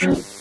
True.